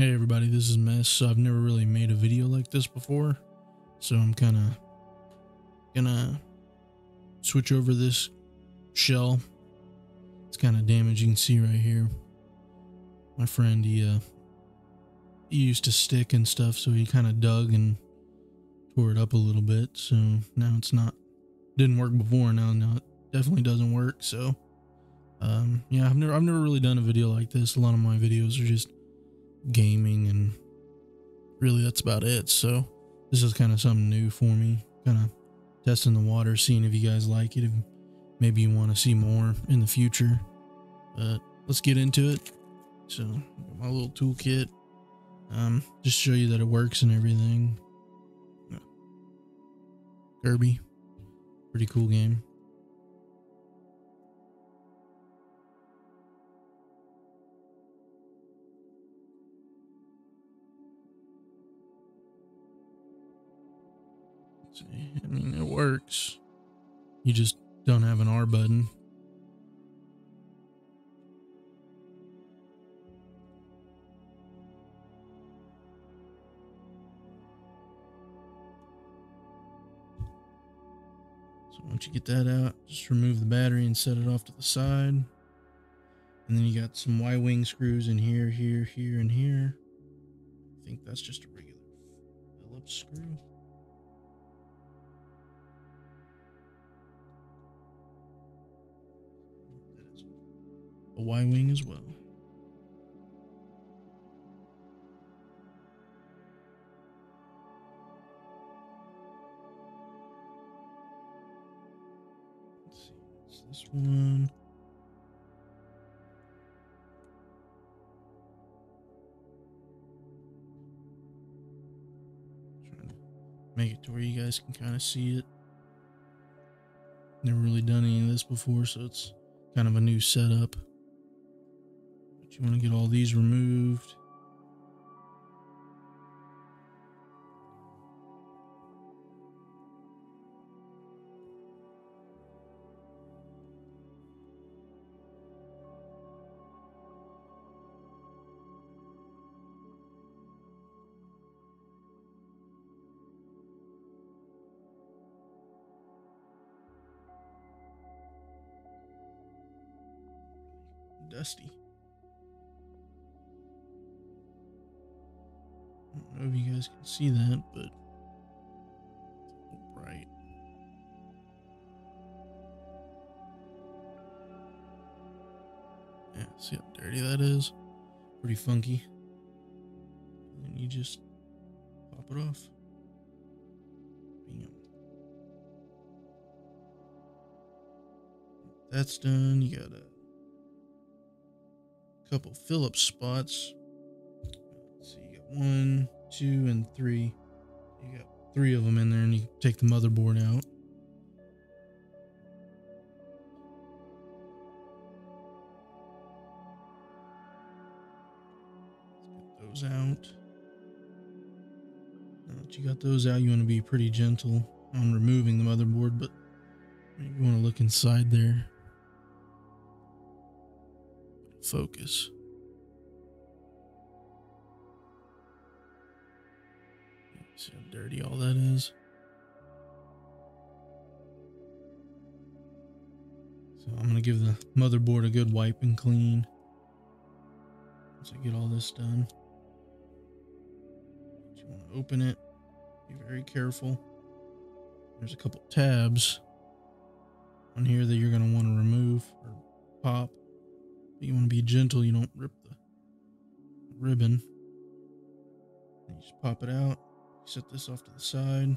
Hey everybody, this is Mess. So I've never really made a video like this before, so I'm kind of gonna switch over this shell. It's kind of damaged. You can see right here. My friend, he uh, he used to stick and stuff, so he kind of dug and tore it up a little bit. So now it's not didn't work before. Now, now it definitely doesn't work. So um, yeah, I've never I've never really done a video like this. A lot of my videos are just gaming and really that's about it. So this is kind of something new for me kind of testing the water seeing if you guys like it if maybe you want to see more in the future. But let's get into it. So my little toolkit um just show you that it works and everything. Kirby pretty cool game I mean, it works. You just don't have an R button. So once you get that out, just remove the battery and set it off to the side. And then you got some Y-wing screws in here, here, here, and here. I think that's just a regular Phillips screw. A Y-wing as well. Let's see, this one. Make it to where you guys can kind of see it. Never really done any of this before, so it's kind of a new setup. You want to get all these removed. Dusty. Guys can see that, but it's bright. Yeah, see how dirty that is? Pretty funky. And you just pop it off. Bam. That's done. You got a couple Phillips spots Let's see, you got one, two, and three. You got three of them in there, and you take the motherboard out. Those out. Now that you got those out, you want to be pretty gentle on removing the motherboard, but you want to look inside there. Focus. See how dirty all that is. So I'm gonna give the motherboard a good wipe and clean. Once I get all this done. You want to open it. Be very careful. There's a couple tabs on here that you're gonna want to remove or pop. But you want to be gentle. You don't rip the ribbon. And you just pop it out set this off to the side.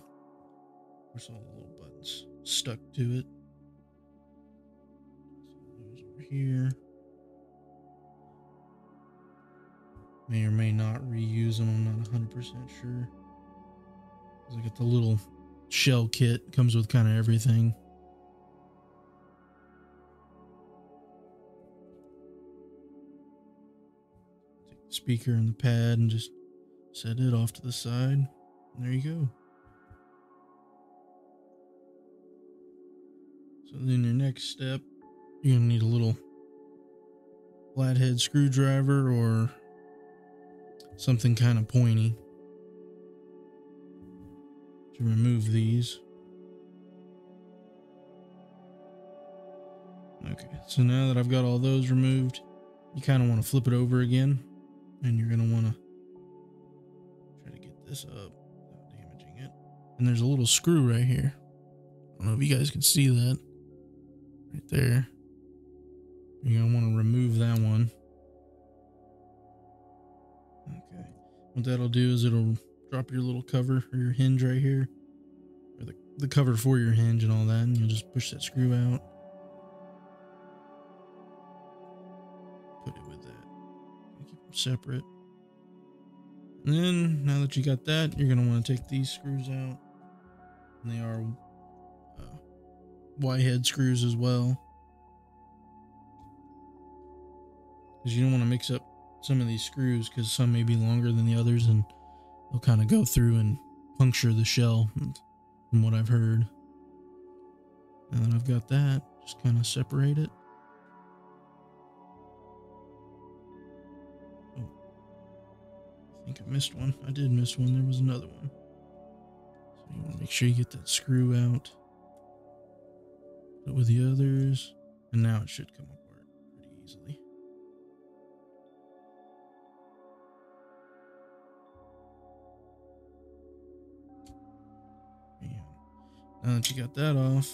There's all the little buttons stuck to it. So over here. May or may not reuse them. I'm not 100% sure. I got the little shell kit. Comes with kind of everything. Take the speaker and the pad and just set it off to the side. There you go. So then your next step, you're gonna need a little flathead screwdriver or something kind of pointy to remove these. Okay, so now that I've got all those removed, you kind of want to flip it over again and you're going to want to try to get this up. And there's a little screw right here. I don't know if you guys can see that right there. You're going to want to remove that one. Okay. What that'll do is it'll drop your little cover or your hinge right here. Or the, the cover for your hinge and all that. And you'll just push that screw out. Put it with that. Keep them separate. And then, now that you got that, you're going to want to take these screws out. And they are uh, head screws as well. Because you don't want to mix up some of these screws because some may be longer than the others and they'll kind of go through and puncture the shell from what I've heard. And then I've got that, just kind of separate it. Oh, I think I missed one. I did miss one. There was another one. Uh, make sure you get that screw out. Put it with the others. And now it should come apart pretty easily. Now that you got that off,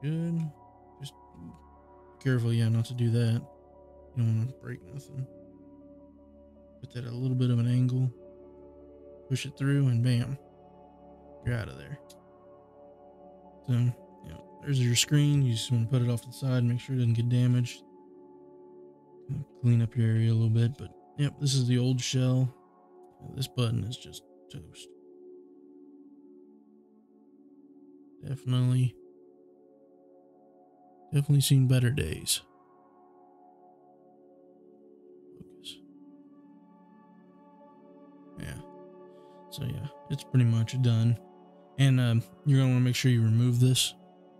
good. Just careful, yeah, not to do that. You don't want to break nothing. Put that at a little bit of an angle. Push it through, and bam, you're out of there. So, yeah, there's your screen. You just want to put it off to the side, make sure it doesn't get damaged. Clean up your area a little bit, but yep, this is the old shell. This button is just toast. Definitely, definitely seen better days. Focus. Yeah. So yeah, it's pretty much done. And um, you're gonna want to make sure you remove this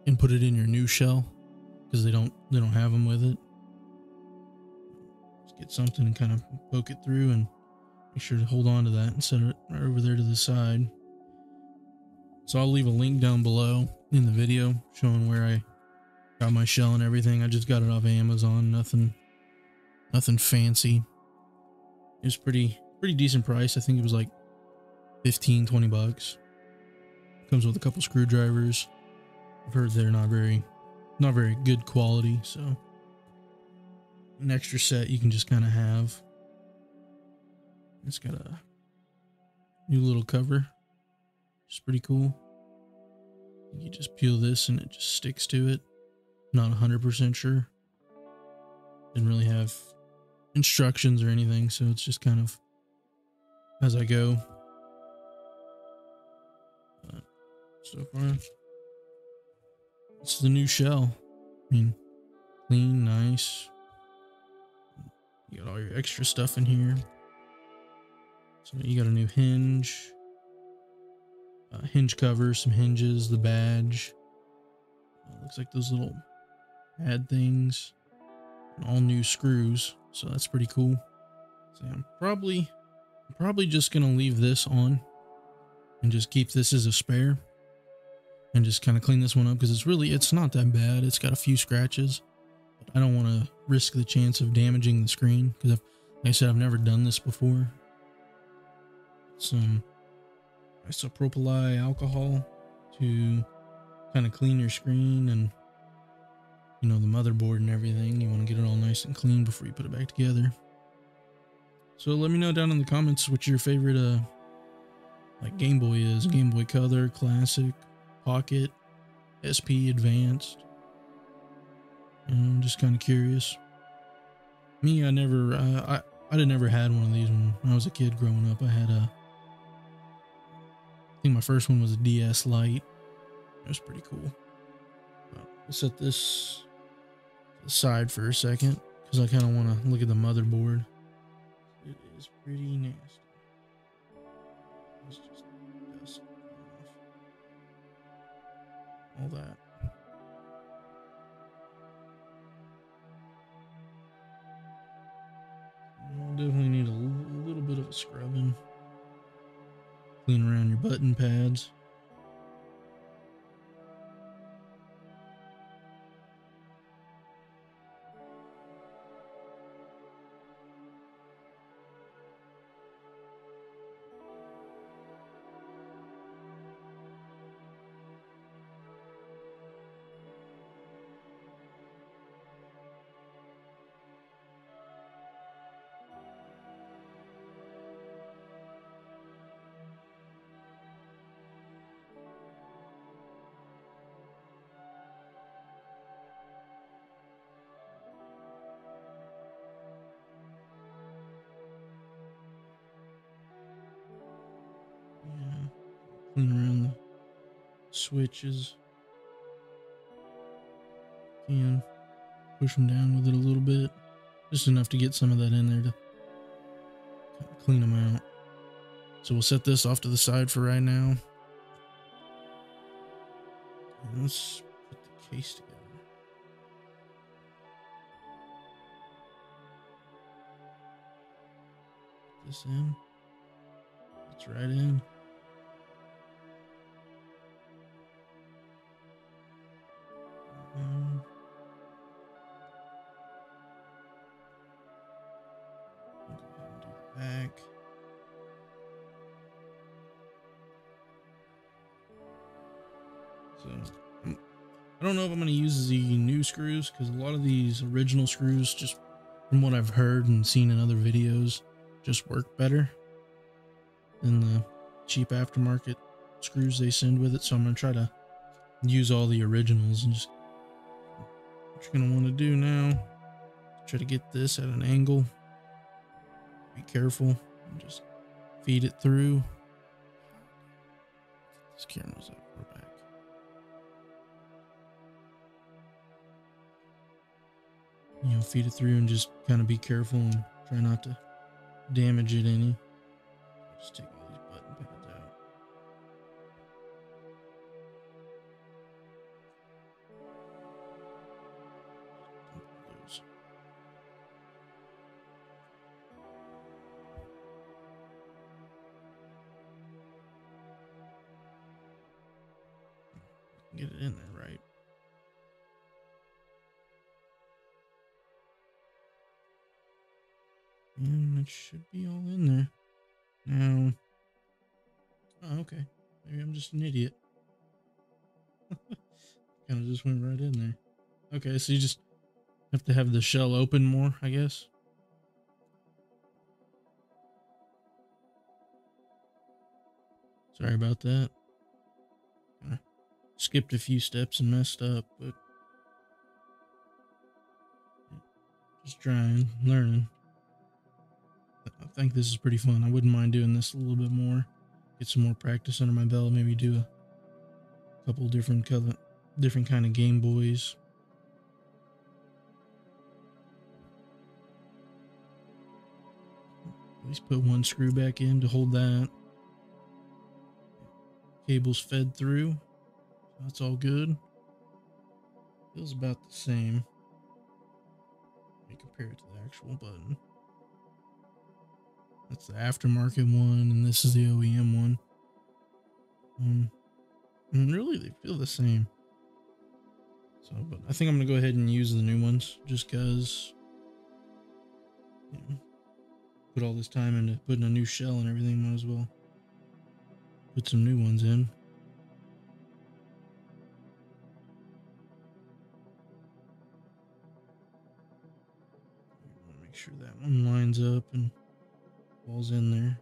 and put it in your new shell because they don't they don't have them with it. Just get something and kind of poke it through and make sure to hold on to that and set it right over there to the side. So I'll leave a link down below in the video showing where I got my shell and everything. I just got it off Amazon. Nothing, nothing fancy. It was pretty, pretty decent price. I think it was like 15, 20 bucks. Comes with a couple screwdrivers. I've heard they're not very, not very good quality. So an extra set you can just kind of have. It's got a new little cover. It's pretty cool. You just peel this and it just sticks to it. Not 100% sure. Didn't really have instructions or anything, so it's just kind of as I go. So far, it's the new shell. I mean, clean, nice. You got all your extra stuff in here. So you got a new hinge hinge cover, some hinges, the badge. Looks like those little pad things, And all new screws. So that's pretty cool. So I'm probably, I'm probably just gonna leave this on, and just keep this as a spare, and just kind of clean this one up because it's really, it's not that bad. It's got a few scratches, but I don't want to risk the chance of damaging the screen because, like I said, I've never done this before. Some isopropyl alcohol to kind of clean your screen and you know the motherboard and everything. You want to get it all nice and clean before you put it back together. So let me know down in the comments what your favorite uh like game boy is. Game boy color classic pocket sp advanced i'm just kind of curious me i never uh, i i never had one of these when i was a kid growing up i had a I think my first one was a DS Lite. It was pretty cool. I'll set this aside for a second because I kind of want to look at the motherboard. It is pretty nasty. All that. I'll definitely need a a little bit of a scrubbing. Clean around your button pads. Clean around the switches. Can push them down with it a little bit. Just enough to get some of that in there to clean them out. So we'll set this off to the side for right now. And let's put the case together. This in. It's right in. I don't know if I'm going to use the new screws because a lot of these original screws, just from what I've heard and seen in other videos, just work better than the cheap aftermarket screws they send with it. So I'm going to try to use all the originals and just what you're going to want to do now. Try to get this at an angle. Be careful just feed it through. This camera's up. You know, feed it through and just kind of be careful and try not to damage it any. Just take should be all in there. Now, oh, okay. Maybe I'm just an idiot. kind of just went right in there. Okay, so you just have to have the shell open more, I guess. Sorry about that. Kinda skipped a few steps and messed up, but just trying, learning. I think this is pretty fun. I wouldn't mind doing this a little bit more. Get some more practice under my belt. Maybe do a couple different color, different kind of Game Boys. At least put one screw back in to hold that. Cables fed through. That's all good. Feels about the same. Me compare it to the actual button. That's the aftermarket one, and this is the OEM one. Um, and really, they feel the same. So, but I think I'm gonna go ahead and use the new ones just because. You know, put all this time into putting a new shell and everything. Might as well put some new ones in. Make sure that one lines up and falls in there.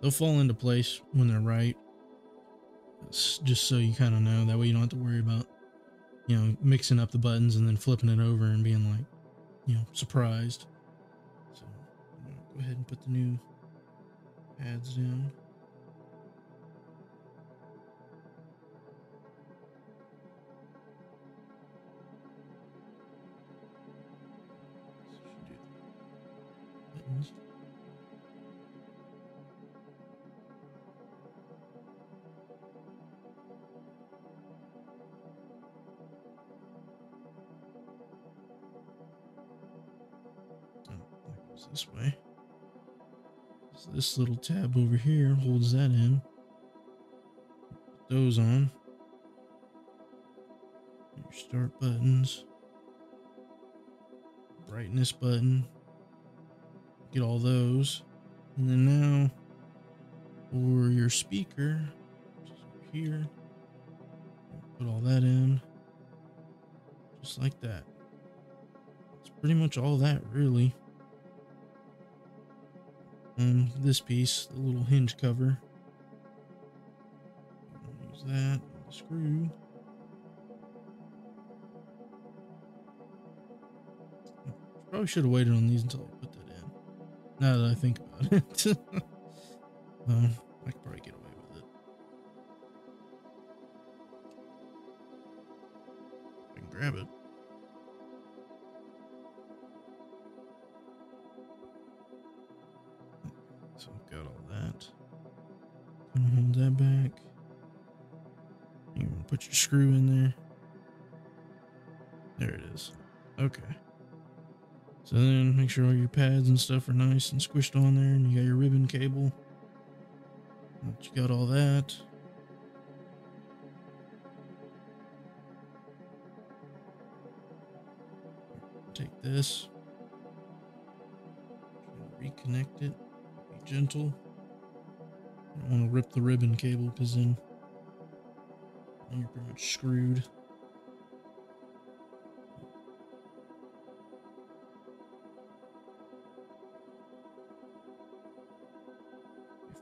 They'll fall into place when they're right. Just so you kind of know. That way you don't have to worry about, you know, mixing up the buttons and then flipping it over and being like, you know, surprised. So go ahead and put the new pads down. So this little tab over here holds that in. Put those on. Your start buttons. Brightness button. Get all those. And then now for your speaker, here, put all that in just like that. It's pretty much all that really. And this piece, the little hinge cover. Use that screw. Probably should have waited on these until I put that in. Now that I think about it. well, I could probably get away with it. I can grab it. That back. You put your screw in there. There it is. Okay. So then make sure all your pads and stuff are nice and squished on there and you got your ribbon cable. Once you got all that. Take this. Reconnect it. Be gentle. Don't want to rip the ribbon cable because then you're pretty much screwed.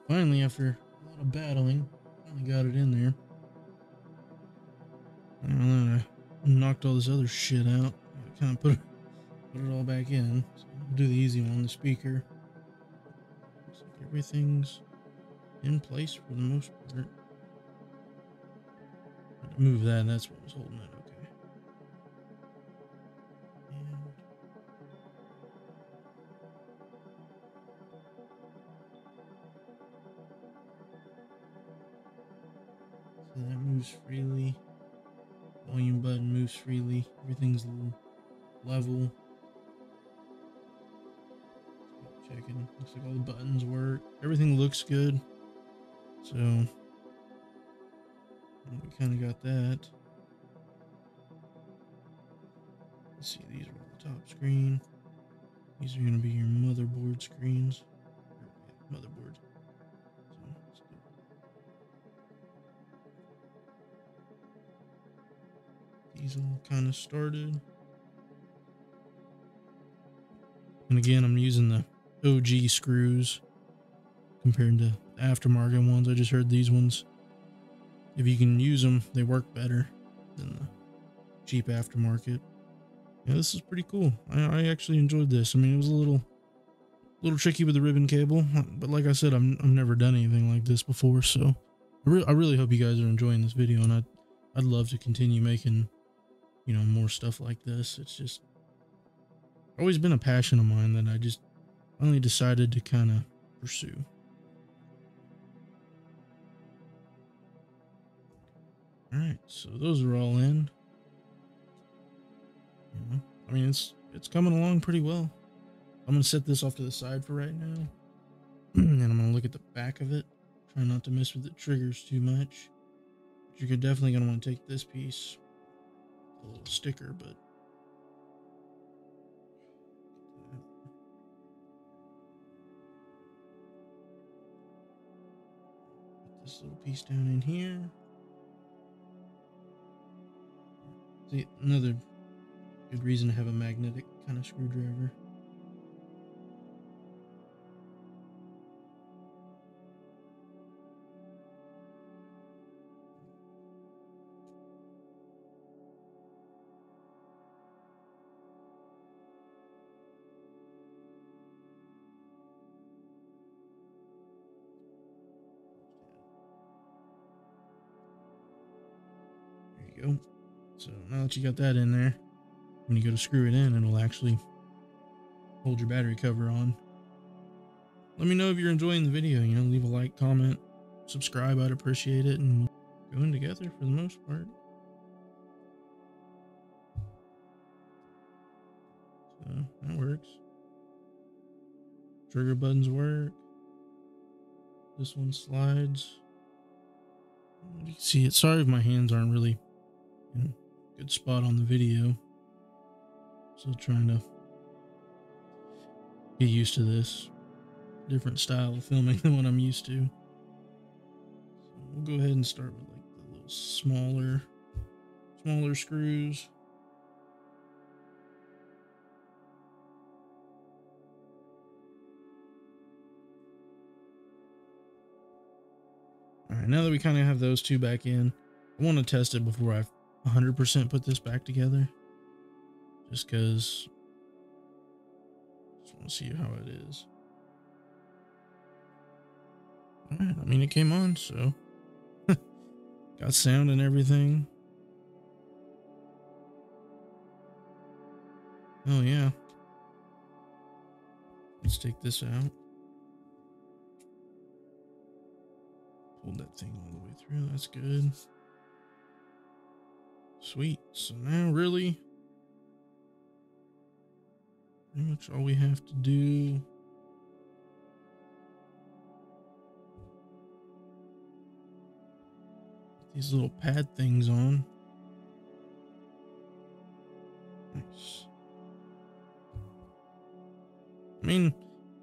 Finally, after a lot of battling, finally got it in there. And then I knocked all this other shit out. I Kind of put it, put it all back in. So do the easy one, the speaker. Looks like everything's in place for the most part. Move that, and that's what was holding it. Okay. And So that moves freely. Volume button moves freely. Everything's level. Checking. Looks like all the buttons work. Everything looks good. So we kind of got that. Let's see, these are on the top screen. These are going to be your motherboard screens. Motherboard. These all kind of started. And again, I'm using the OG screws compared to aftermarket ones. I just heard these ones, if you can use them, they work better than the cheap aftermarket. Yeah, this is pretty cool. I, I actually enjoyed this. I mean, it was a little, little tricky with the ribbon cable, but like I said, I've, I've never done anything like this before. So I, re- I really hope you guys are enjoying this video, and I'd, I'd love to continue making, you know, more stuff like this. It's just always been a passion of mine that I just finally decided to kind of pursue. All right, so those are all in. Yeah, I mean, it's it's coming along pretty well. I'm gonna set this off to the side for right now, and I'm gonna look at the back of it. Try not to mess with the triggers too much. But you're definitely gonna want to take this piece, the little sticker, but this little piece down in here. See, another good reason to have a magnetic kind of screwdriver. Now that you got that in there, when you go to screw it in, it'll actually hold your battery cover on. let me know if you're enjoying the video. You know, leave a like, comment, subscribe. I'd appreciate it. And we'll go in together for the most part. So that works. Trigger buttons work. This one slides. You can see it. Sorry if my hands aren't really in a good spot on the video. Still trying to get used to this different style of filming than what I'm used to. So we'll go ahead and start with like the little smaller, smaller screws. All right, now that we kind of have those two back in, I want to test it before I 100% put this back together. Just because just want to see how it is. All right, I mean, it came on, so got sound and everything. Oh, yeah. Let's take this out. Pulled that thing all the way through. That's good. Sweet. So now, really, pretty much all we have to do. These little pad things on. Nice. I mean,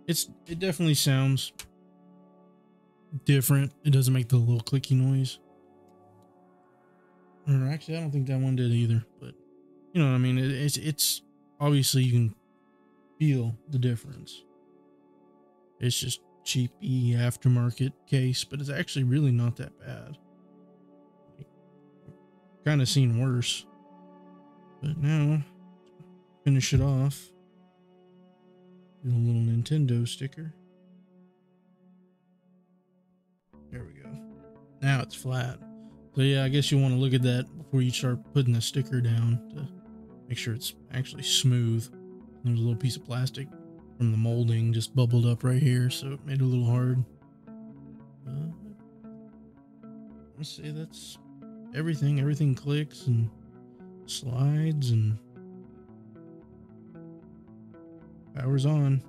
it's it definitely sounds different. It doesn't make the little clicky noise. Or actually, I don't think that one did either. But you know what I mean? It, it's it's obviously you can feel the difference. It's just cheap e aftermarket case, but it's actually really not that bad. Kind of seen worse. But now, finish it off. A little Nintendo sticker. There we go. Now it's flat. So yeah, I guess you want to look at that before you start putting the sticker down to make sure it's actually smooth. There's a little piece of plastic from the molding just bubbled up right here, so it made it a little hard. Uh, let's say that's everything. Everything clicks and slides and powers on.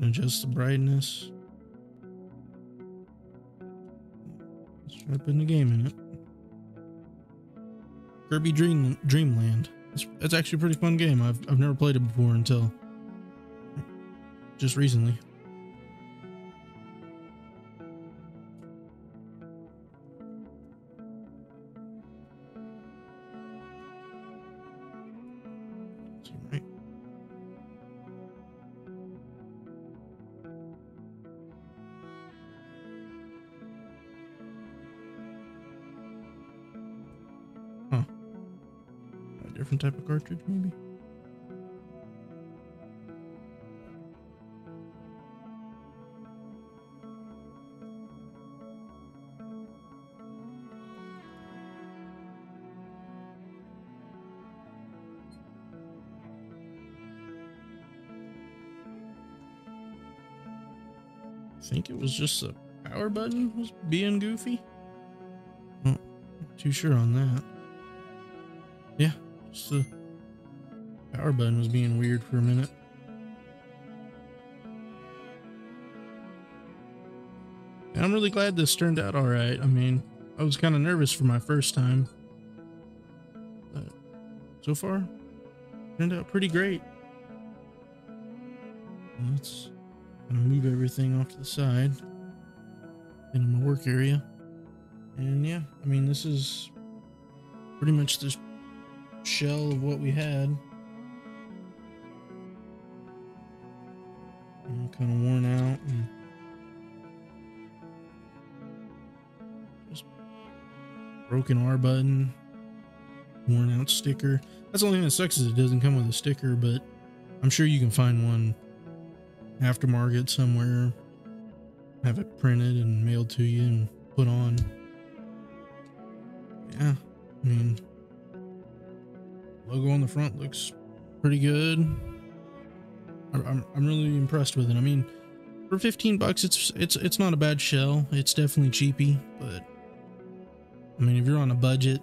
Adjust the brightness. Let's putting the game in it. Kirby Dream Dreamland. It's, it's actually a pretty fun game. I've I've never played it before until just recently. Type of cartridge, maybe? I think it was just the power button was being goofy. Hmm, not too sure on that. The power button was being weird for a minute. And I'm really glad this turned out all right. I mean, I was kind of nervous for my first time. But so far, turned out pretty great. Let's kind of move everything off to the side in my work area. And yeah, I mean, this is pretty much the shell of what we had. kind of worn out and just broken R button, worn out sticker. That's the only thing that sucks is it doesn't come with a sticker, but I'm sure you can find one aftermarket somewhere, have it printed and mailed to you and put on. Yeah, I mean, logo on the front looks pretty good. I'm, I'm really impressed with it. I mean, for 15 bucks, it's it's it's not a bad shell. It's definitely cheapy, but I mean, if you're on a budget,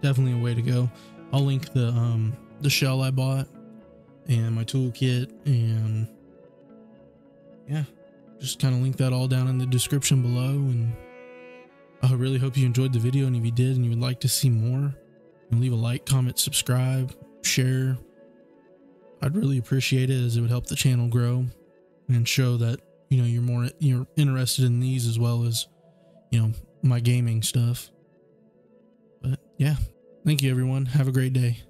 definitely a way to go. I'll link the um the shell I bought and my toolkit and yeah, just kind of link that all down in the description below and I really hope you enjoyed the video and if you did and you would like to see more, leave a like, comment, subscribe, share. I'd really appreciate it as it would help the channel grow and show that you know you're more you're interested in these as well as you know my gaming stuff. But yeah, thank you everyone. Have a great day.